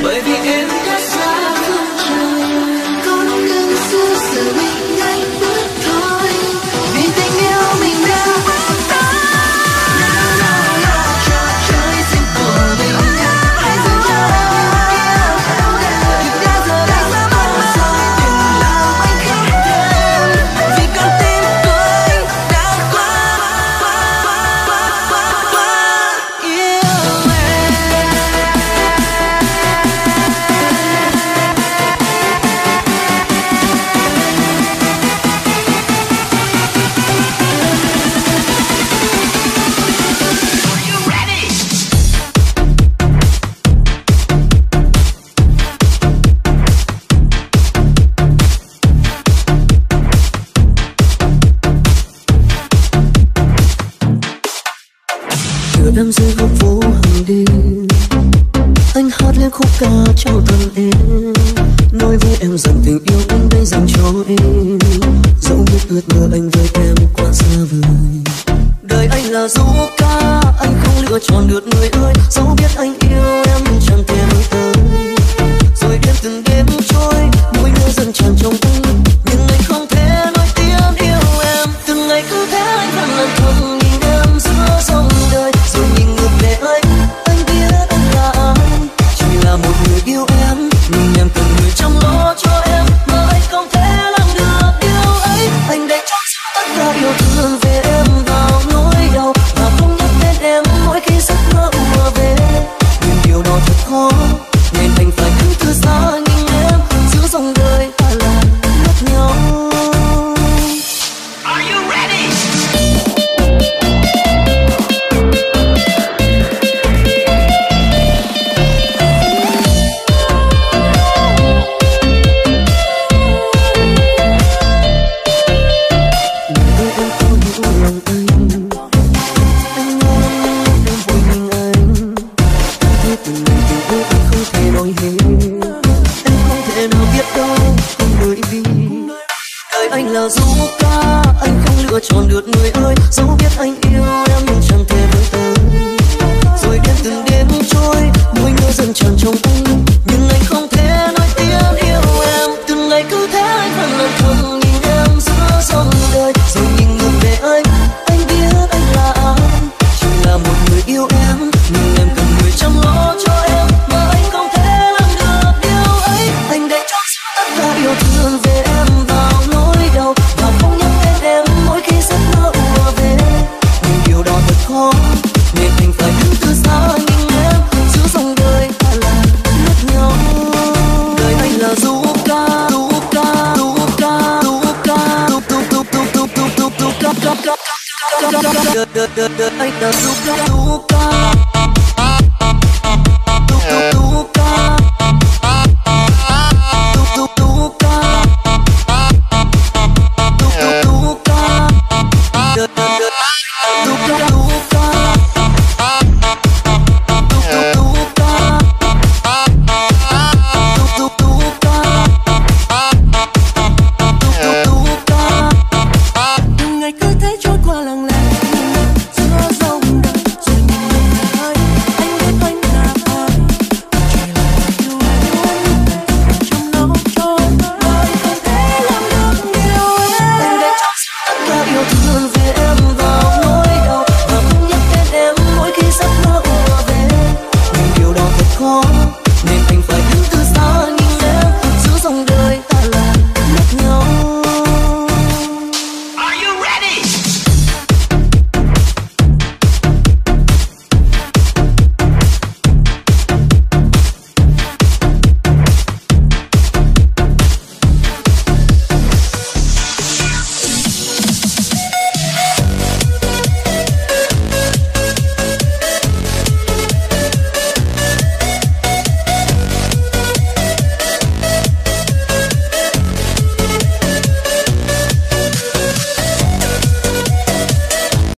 But the end đưa em dưới góc phố hàng đêm anh hát lên khúc ca cho thân em. Nói với em rằng tình yêu anh đây dành cho em. Dẫu biết ước mơ anh với em quá xa vời. Đời anh là du ca, anh không lựa chọn được người ơi. Dẫu biết anh yêu em chẳng thể mới tới. Rồi đêm từng đêm trôi Anh là du ca, Anh không lựa chọn được người ơi. Dẫu biết anh yêu em, nhưng chẳng thể với tới. Rồi đêm từng đêm trôi, Mỗi nhớ dần tràn trong anh đó thật khó Nên anh phải đứng từ xa nhìn em Giữa dòng đời ta là mất nhau Đời anh là du ca Du ca Du ca Du ca Du du du du du du du ca ca ca ca ca ca Đời đời đời đời anh là du ca Du ca